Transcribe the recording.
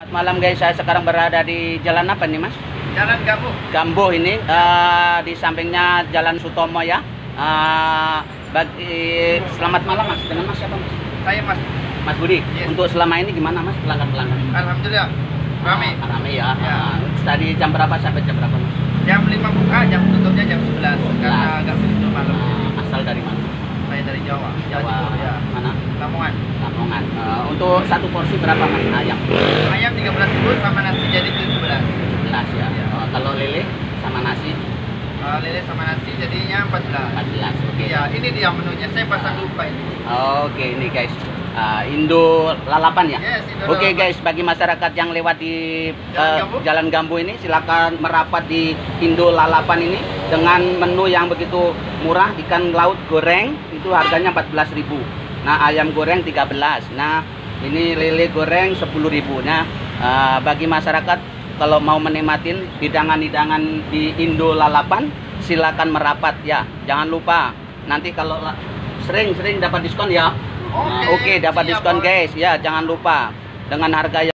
Selamat malam guys, saya sekarang berada di jalan apa nih mas? Jalan Gabuh. Gambo ini, eh, di sampingnya Jalan Sutomo ya. Eh, bagi selamat malam mas, dengan mas siapa mas? Saya Mas. Mas Budi. Yes. Untuk selama ini gimana mas pelanggan pelanggan? Alhamdulillah. Rame. Rame ya. Ya. Eh, tadi jam berapa sampai jam berapa mas? Jam 5 buka, jam tutupnya jam 11 karena agak begitu malam. Eh, asal dari mana? Saya dari Jawa. Jawa ya. mana? Lamongan. Lamongan. Eh, untuk satu porsi berapa mas ayam? Ayam 13.000 sama nasi jadi 17. 11 ya. Ya. Eh, kalau lele sama nasi Uh, lele sama nasi jadinya 14. 14. Oke. Ya, ini dia menunya. Saya pasang lupa ini. Oke, ini guys. Ah, Indo lalapan ya. Yes, Oke lalapan. guys, bagi masyarakat yang lewat di Jalan eh, Gambu. Jalan Gambu ini silakan merapat di Indo lalapan ini dengan menu yang begitu murah, ikan laut goreng itu harganya 14.000. Nah, ayam goreng 13. Nah, ini lele goreng 10.000. Nah, eh, bagi masyarakat kalau mau menikmatin hidangan-hidangan di Indo lalapan silakan merapat ya. Jangan lupa nanti kalau la- sering-sering dapat diskon ya. Nah, Oke, dapat siap, diskon guys. Ya, jangan lupa dengan harga yang